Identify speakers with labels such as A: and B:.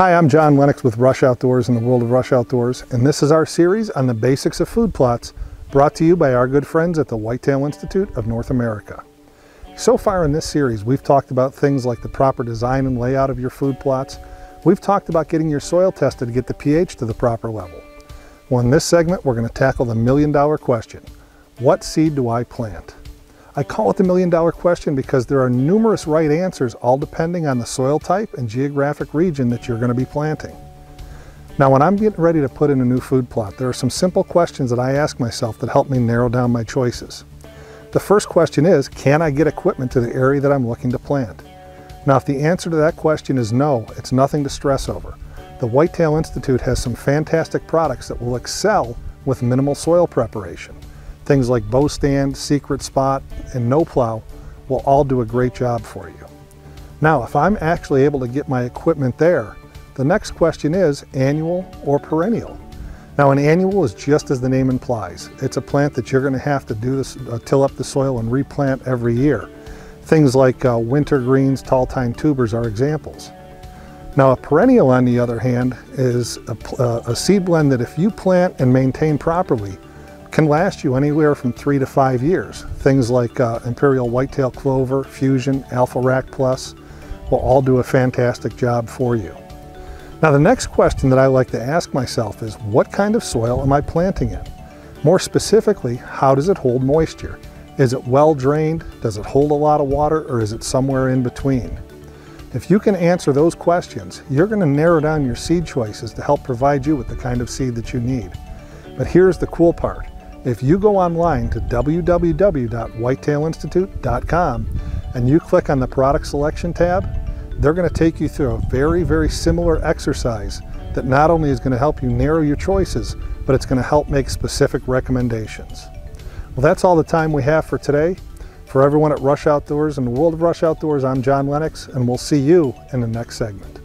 A: Hi, I'm John Lennox with Rush Outdoors in the World of Rush Outdoors, and this is our series on the basics of food plots brought to you by our good friends at the Whitetail Institute of North America. So far in this series, we've talked about things like the proper design and layout of your food plots. We've talked about getting your soil tested to get the pH to the proper level. Well, in this segment, we're going to tackle the million dollar question. What seed do I plant? I call it the million dollar question because there are numerous right answers all depending on the soil type and geographic region that you're going to be planting. Now when I'm getting ready to put in a new food plot, there are some simple questions that I ask myself that help me narrow down my choices. The first question is, can I get equipment to the area that I'm looking to plant? Now if the answer to that question is no, it's nothing to stress over. The Whitetail Institute has some fantastic products that will excel with minimal soil preparation. Things like BowStand, secret spot, and no plow will all do a great job for you. Now, if I'm actually able to get my equipment there, the next question is annual or perennial. Now an annual is just as the name implies. It's a plant that you're going to have to do this, uh, till up the soil and replant every year. Things like uh, winter greens, tall tine tubers are examples. Now a perennial on the other hand is a, uh, a seed blend that if you plant and maintain properly can last you anywhere from three to five years. Things like uh, Imperial Whitetail Clover, Fusion, Alfa-Rack Plus will all do a fantastic job for you. Now the next question that I like to ask myself is what kind of soil am I planting in? More specifically, how does it hold moisture? Is it well drained? Does it hold a lot of water or is it somewhere in between? If you can answer those questions, you're going to narrow down your seed choices to help provide you with the kind of seed that you need. But here's the cool part. If you go online to www.whitetailinstitute.com and you click on the product selection tab, they're going to take you through a very, very similar exercise that not only is going to help you narrow your choices, but it's going to help make specific recommendations. Well, that's all the time we have for today. For everyone at Rush Outdoors and the world of Rush Outdoors, I'm John Lennox, and we'll see you in the next segment.